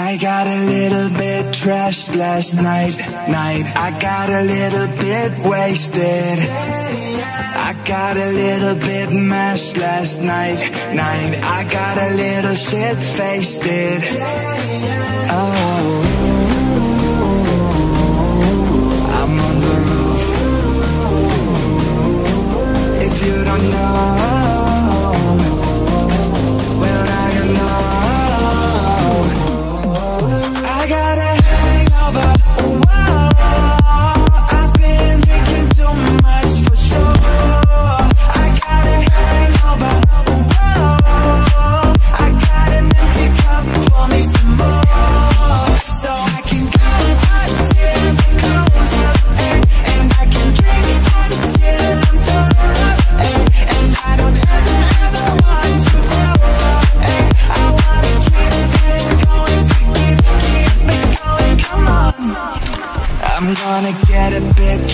I got a little bit trashed last night, night. I got a little bit wasted. I got a little bit mashed last night, night. I got a little shit faced. Oh. I'm on the roof. If you don't know.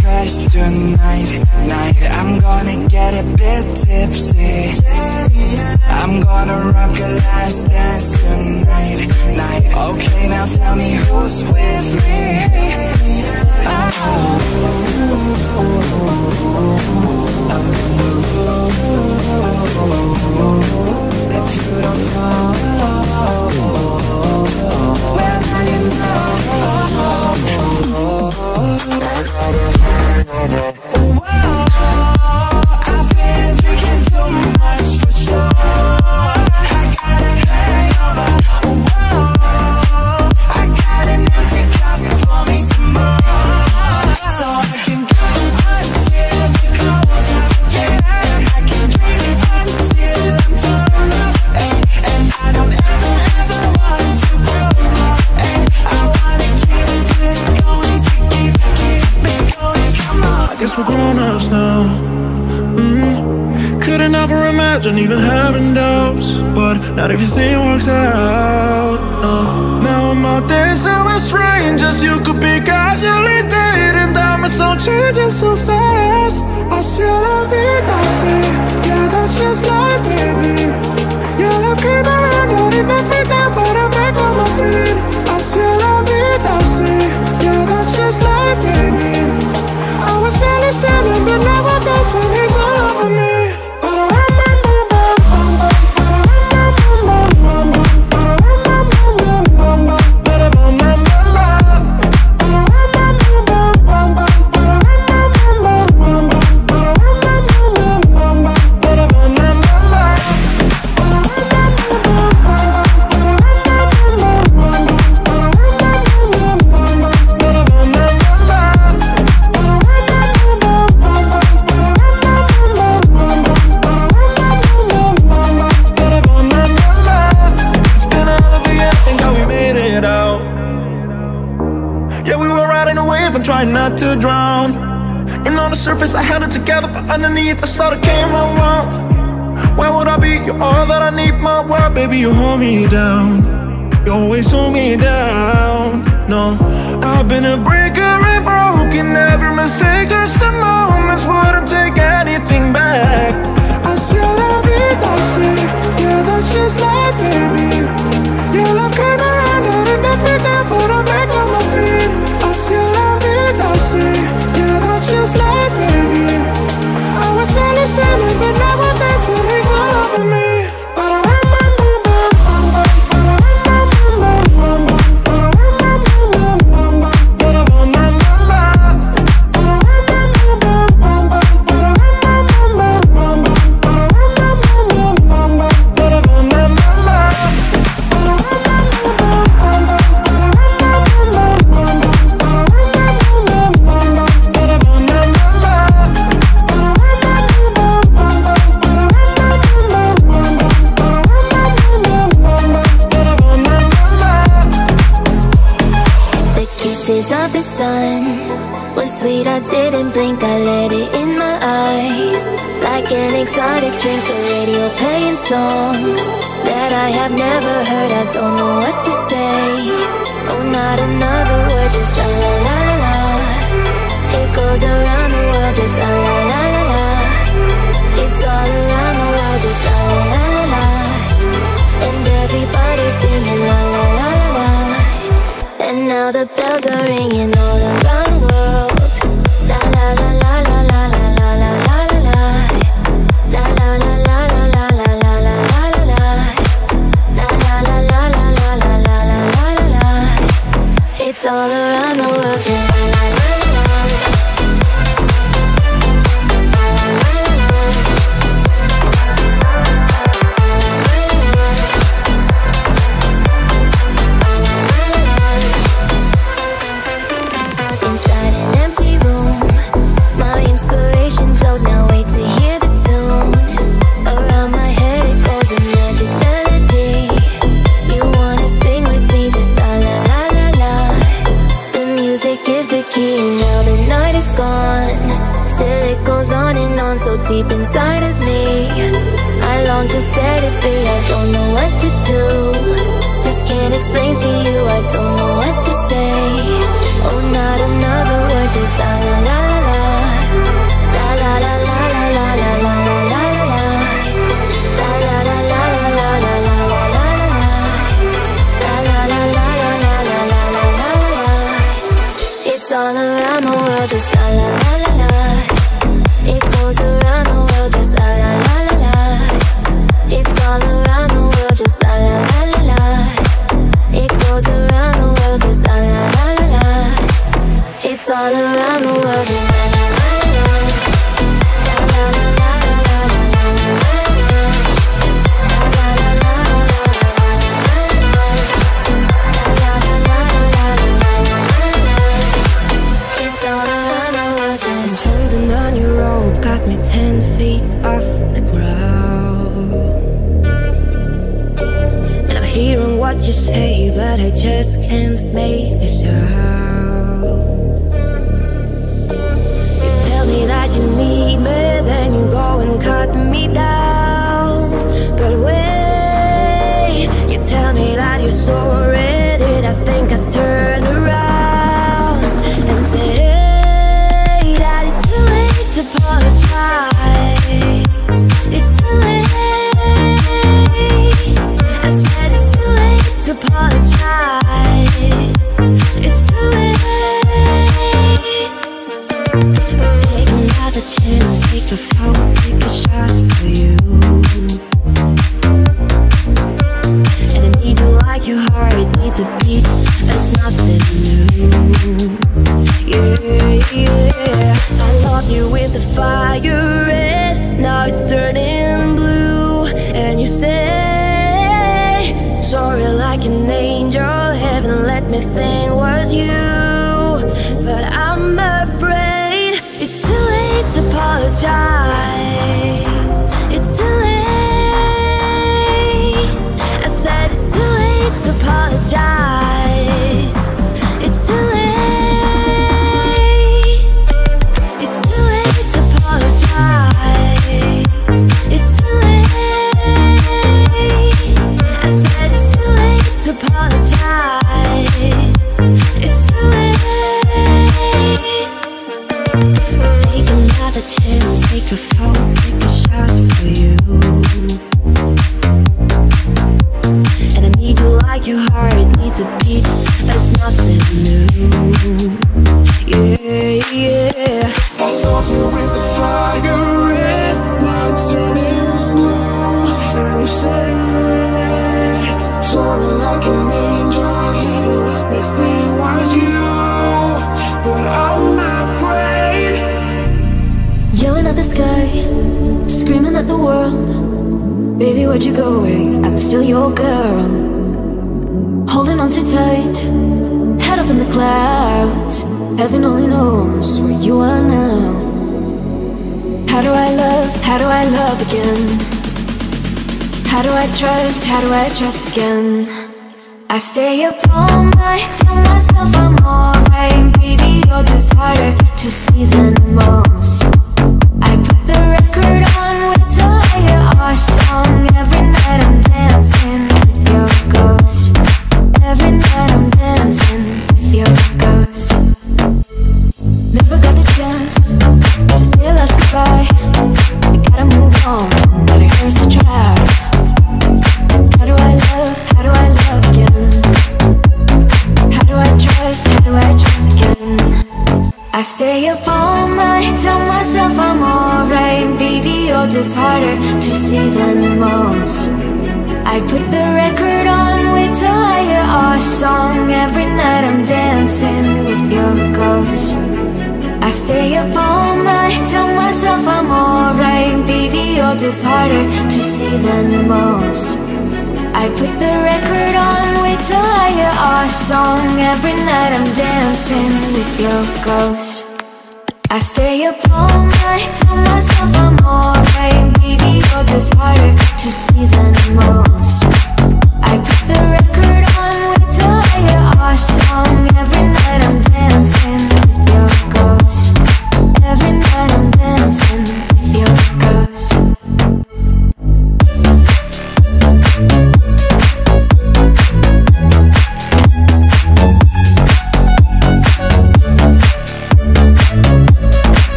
trash tonight, night I'm gonna get a bit tipsy I'm gonna rock a last dance tonight, night Okay, now tell me who's with me oh. If you don't know Well, now you know I got it. Lover. imagine even having doubts But not everything works out, no. Now I'm out dancing with strangers. You could be casually dating. Them It's all changing so fast. I Así la vida, sí Yeah, that's just life, baby. Your love came around, you didn't me down. But I'm back on my feet. I Así la vida, sí Yeah, that's just life, baby. I was barely standing, but now I'm dancing. baby, you hold me down. You always hold me down. No, I've been a brick say I job. Yeah, yeah. I love you with the fire and lights turning blue and excited. Soaring like an angel, you like the thing was you, but I'm not afraid. Yelling at the sky, screaming at the world. Baby, where'd you go? I'm still your girl. Holding on too tight up in the clouds. Heaven only knows where you are now. How do I love? How do I love again? How do I trust? How do I trust again? I stay up all night, tell myself I'm all.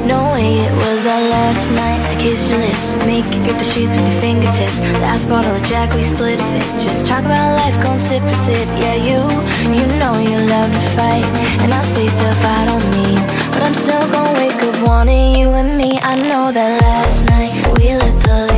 No way it was our last night. I kissed your lips, make you grip the sheets with your fingertips. Last bottle of Jack, we split a fit. Just talk about life, gon' sip for sip. Yeah, you, you know you love to fight. And I say stuff I don't mean. But I'm still gonna wake up wanting you and me. I know that last night we let the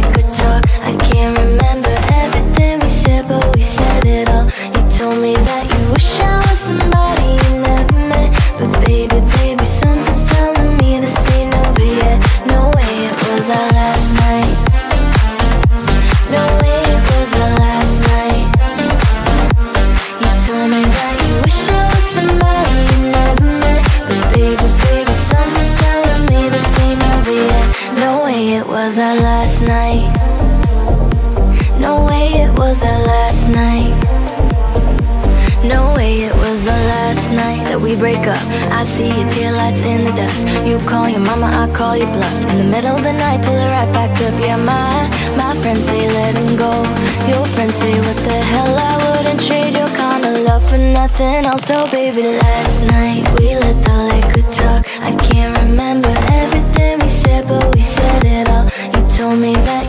see your taillights in the dust. You call your mama, I call your bluff. In the middle of the night, pull it right back up. Yeah, my my friends say let him go. Your friends say what the hell I wouldn't trade your kind of love for nothing else. So baby, last night we let the liquor talk. I can't remember everything we said, but we said it all. You told me that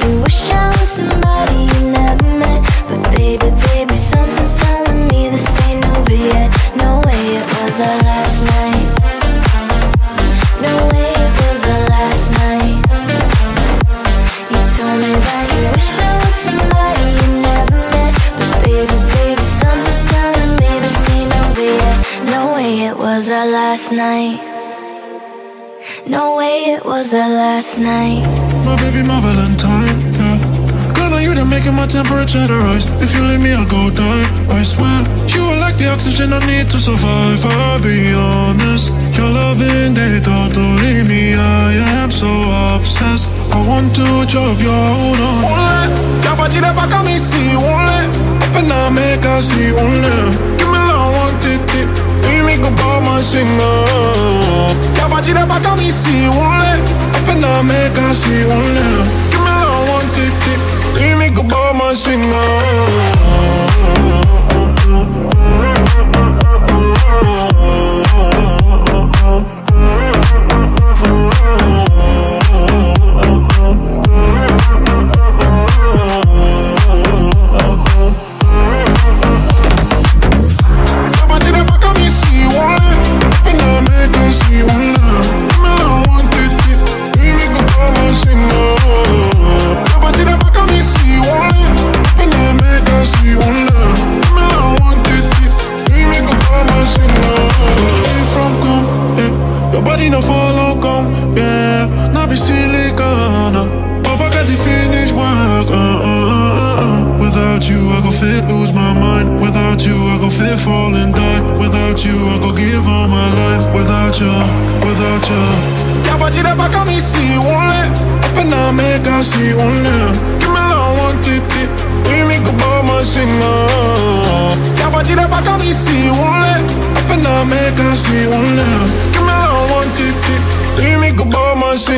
last night. No way it was our last night. My baby, my Valentine, yeah. Girl, are you that making my temperature rise? If you leave me, I'll go die. I swear, you are like the oxygen I need to survive. I'll be honest, your loving they totally me. I am so obsessed. I want to drop your hold on. Ole, ya partire pa' acá, mi si, ole. Apenas me casi une. Give me love, want it, it. Y mi copa más singa. Ya partire pa' acá, mi si, ole. Apenas me casi une. Give me love, want it, it. Y mi copa partire pa' acá, mi si, ole. Apenas me casi une. Give me love, want it, it. Y mi copa más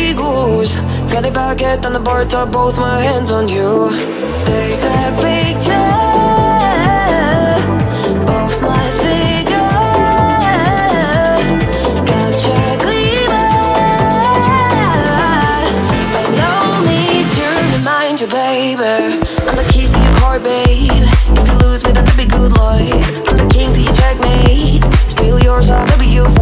amigos Fanny packet on the bar top, both my hands on you. Take a picture of my figure. Got your gleamer. Allow me to remind you, baby. I'm the keys to your car, babe. If you lose me, that'd be good luck. I'm the king to your checkmate. Steal yours, I'll be you've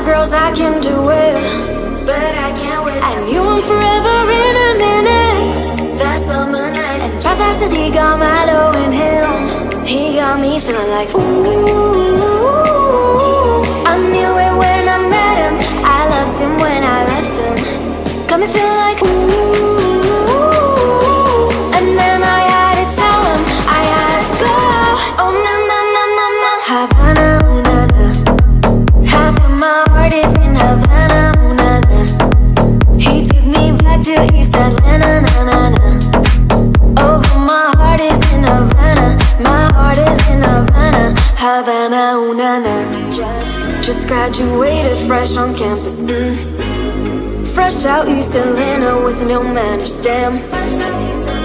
of girls, I can do it, but I can't with I knew him forever in a minute, that summer night. And how fast as he got Milo in him, he got me feeling like ooh. graduated fresh on campus. Mm. Fresh out East Atlanta with no manners, damn.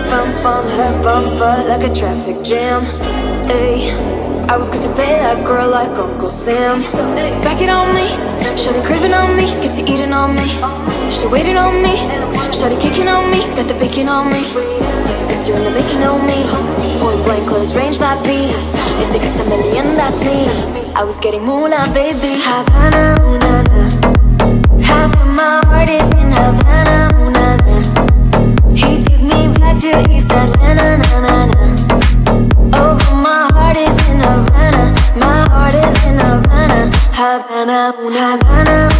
Bump on her bumper like a traffic jam. Ayy, I was good to pay that girl like Uncle Sam. Back it on me, shawty craving on me, get to eating on me. She waited on me, shawty kicking on me, got the bacon on me. You're in the making of me. Point blank, close range, that beat. If it cost a million, that's me. I was getting moolah, baby. Havana, ooh, na, na. Half of my heart is in Havana, ooh, na, na. He took me back to East Atlanta, na, na, na. Oh, my heart is in Havana. My heart is in Havana. Havana, ooh, Havana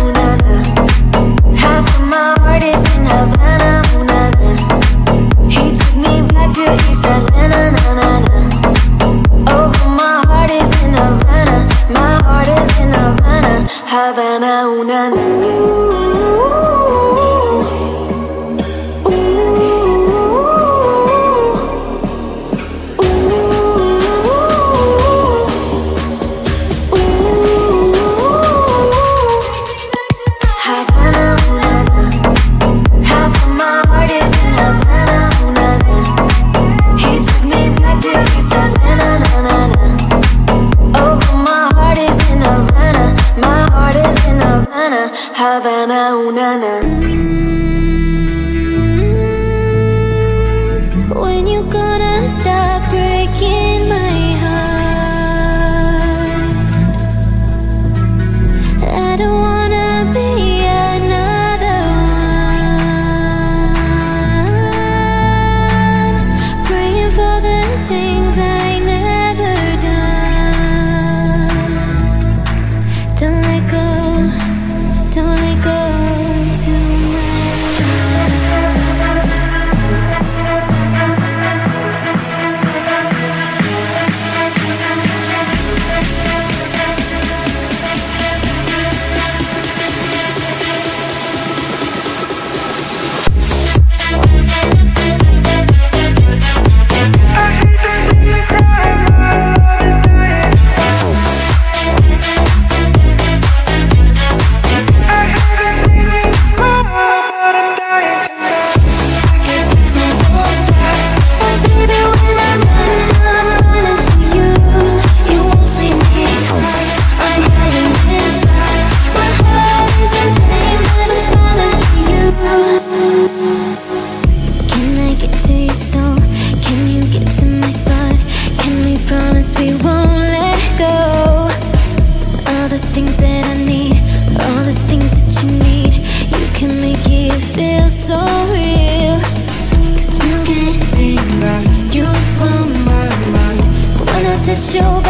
就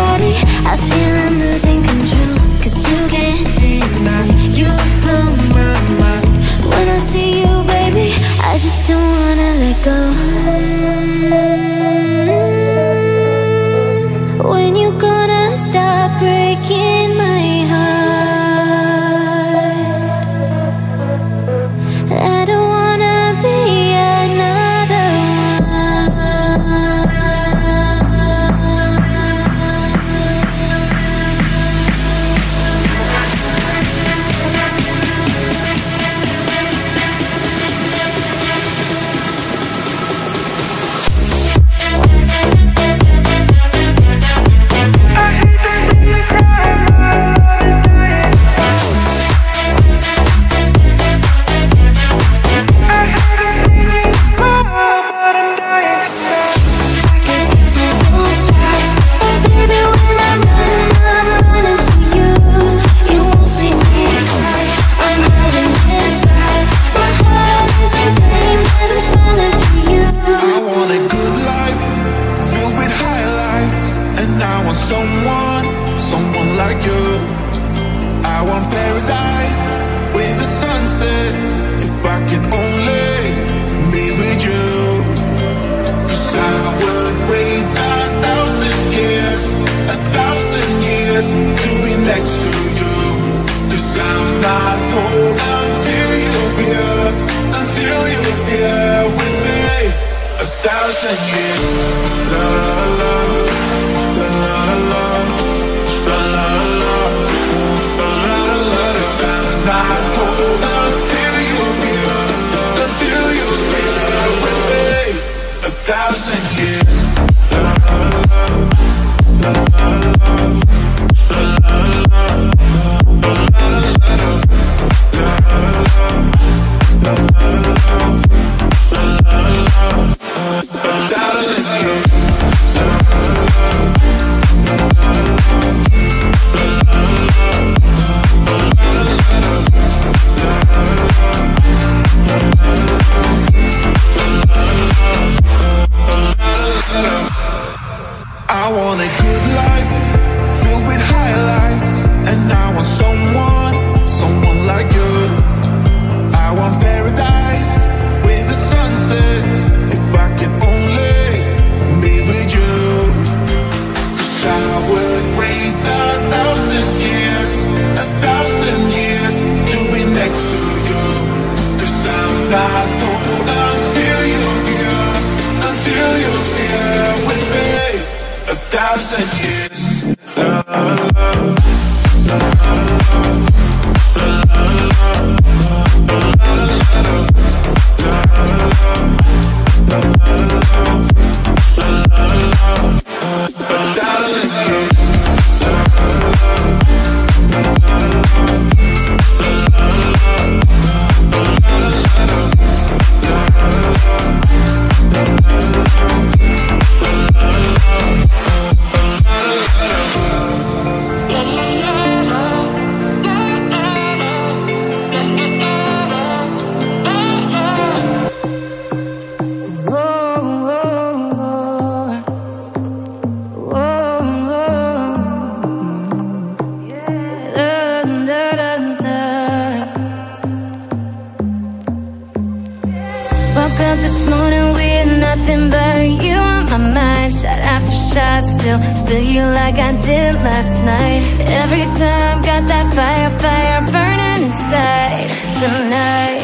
Feel you like I did last night. Every time, got that fire, fire burning inside. Tonight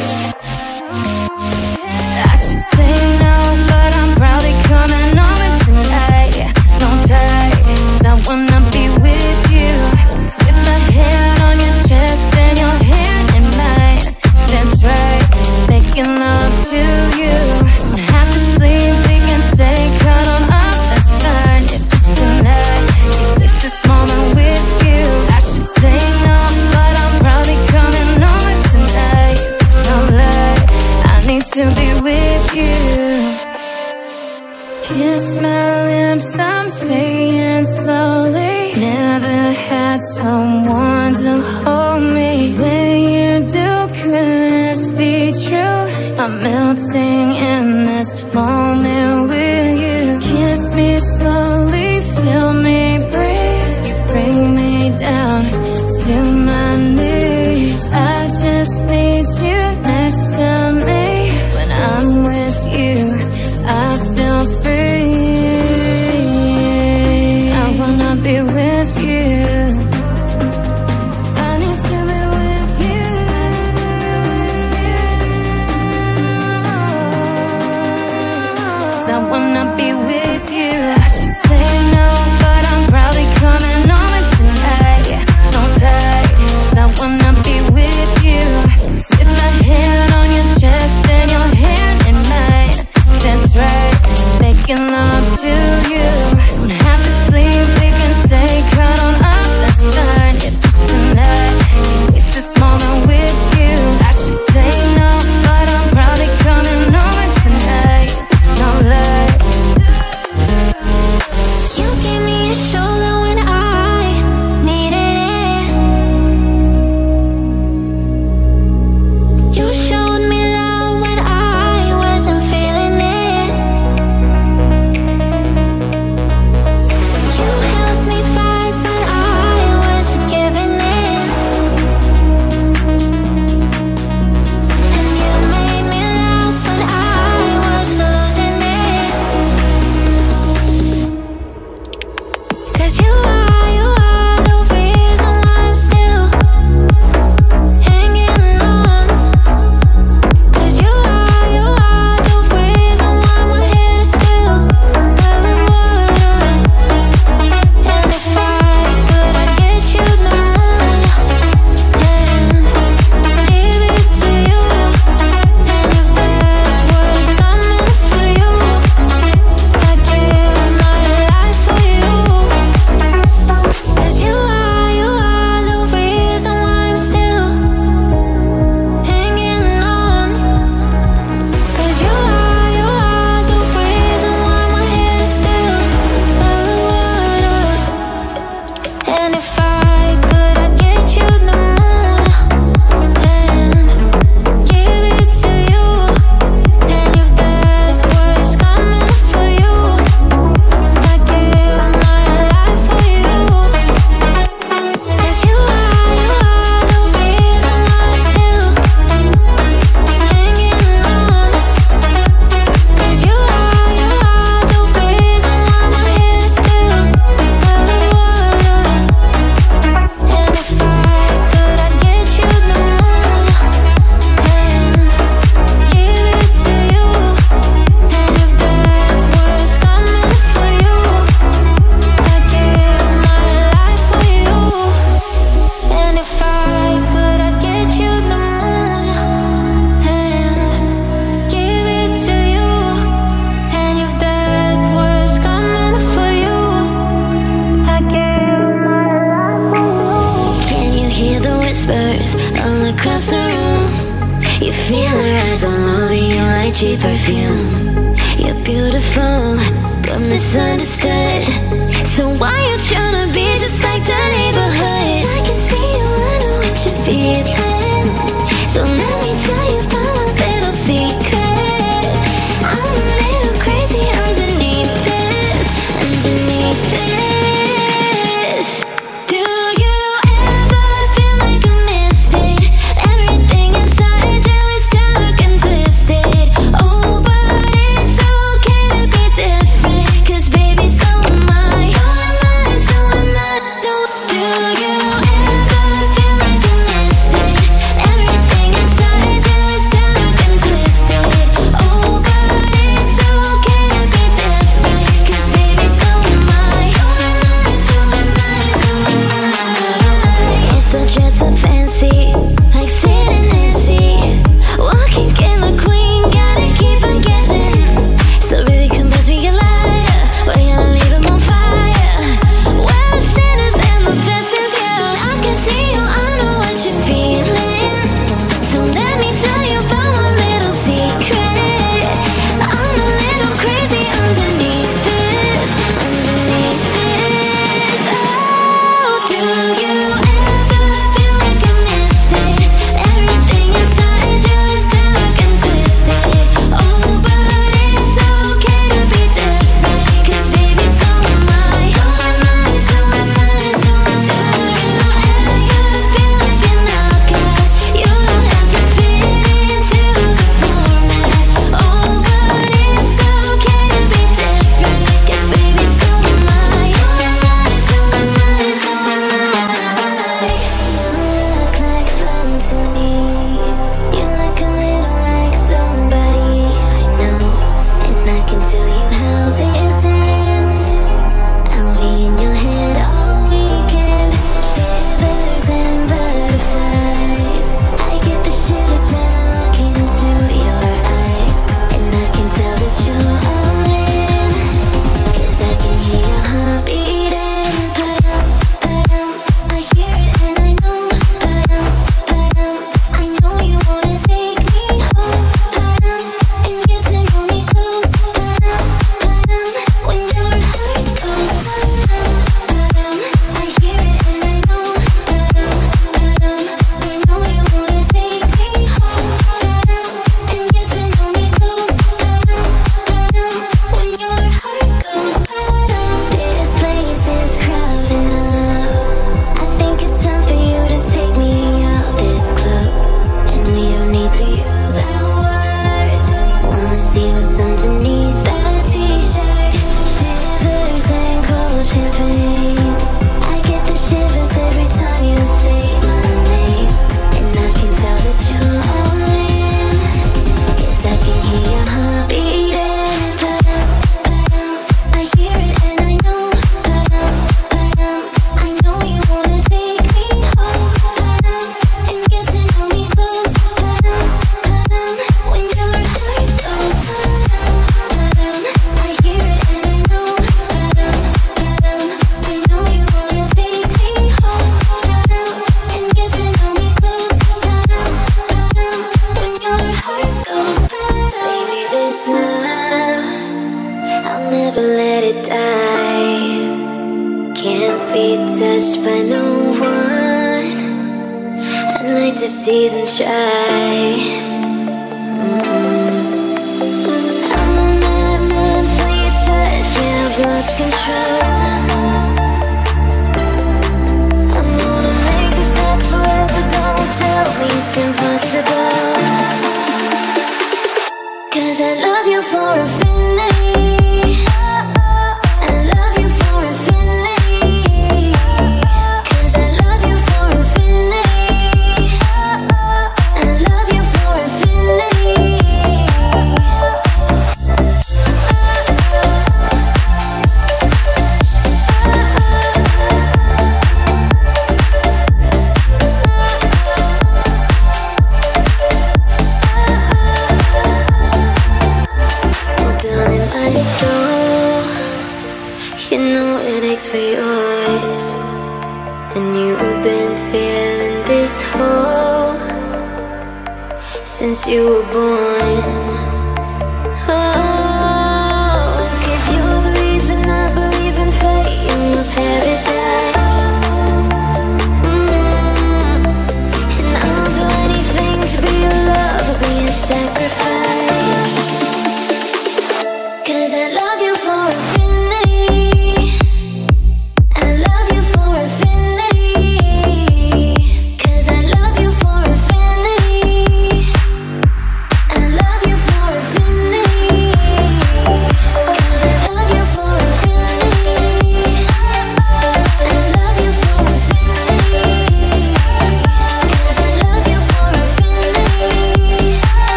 since you were born.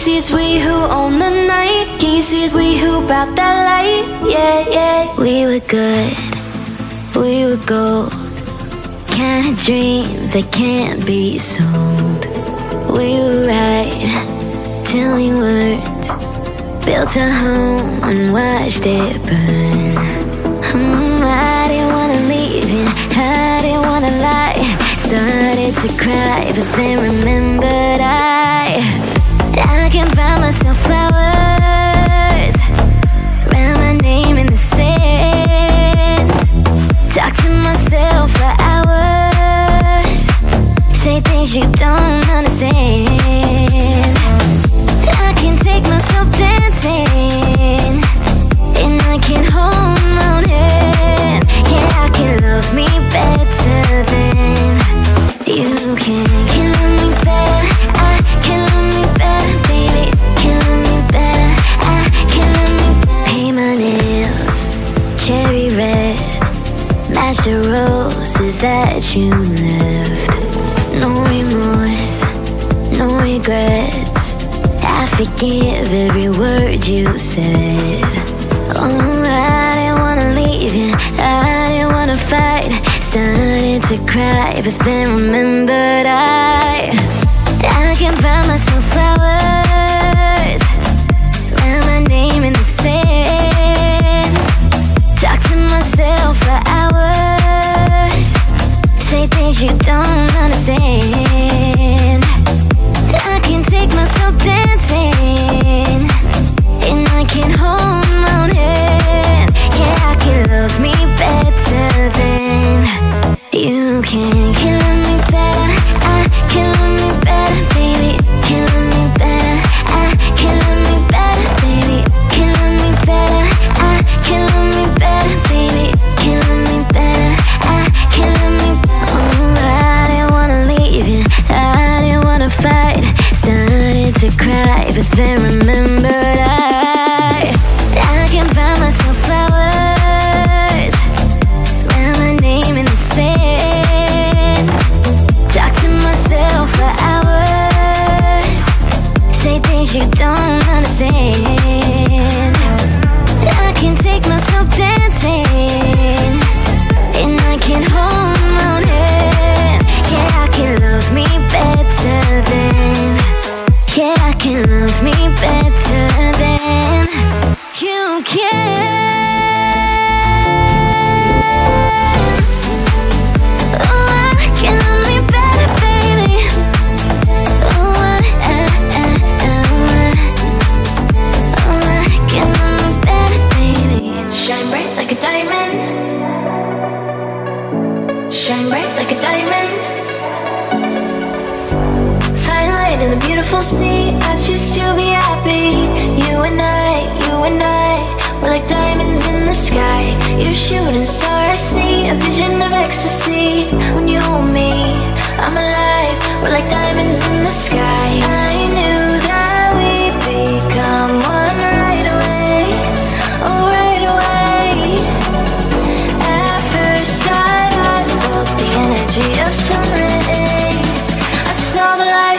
see it's we who own the night? Can you see it's we who brought that light? Yeah, yeah. We were good, we were gold. Kind of dream that can't be sold. We were right till we weren't. Built a home and watched it burn. Mm, I didn't wanna leave it, I didn't wanna lie. Started to cry, but then remembered I. I can buy myself flowers. Write my name in the sand. Talk to myself for hours. Say things you don't understand. I can take myself dancing. And I can hold Yeah, I can love me better than You can. Can love me better. I can stash roses that you left. No remorse, no regrets. I forgive every word you said. Oh, I didn't wanna leave you I didn't wanna fight. Started to cry, but then remembered I I can buy myself flowers. things you don't understand. I can't take myself down.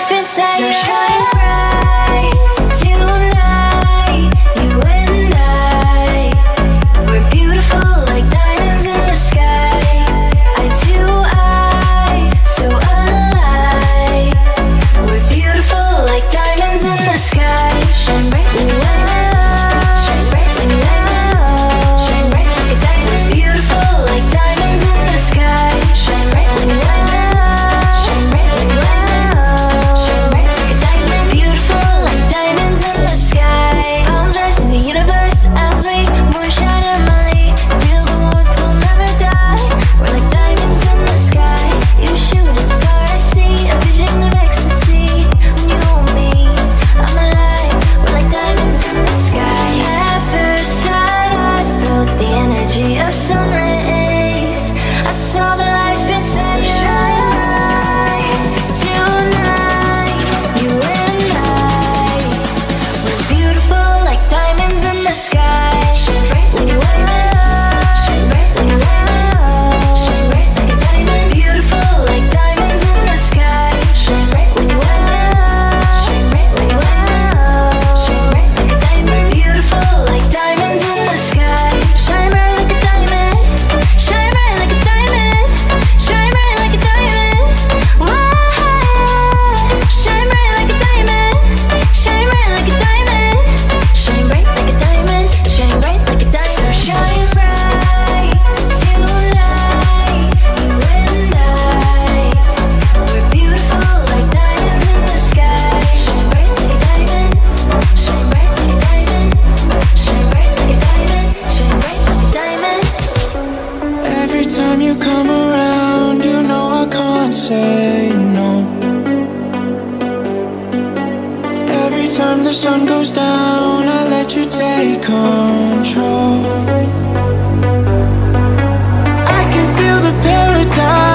surface, how you try and cry. time you come around, you know I can't say no. Every time the sun goes down, I let you take control. I can feel the paradise.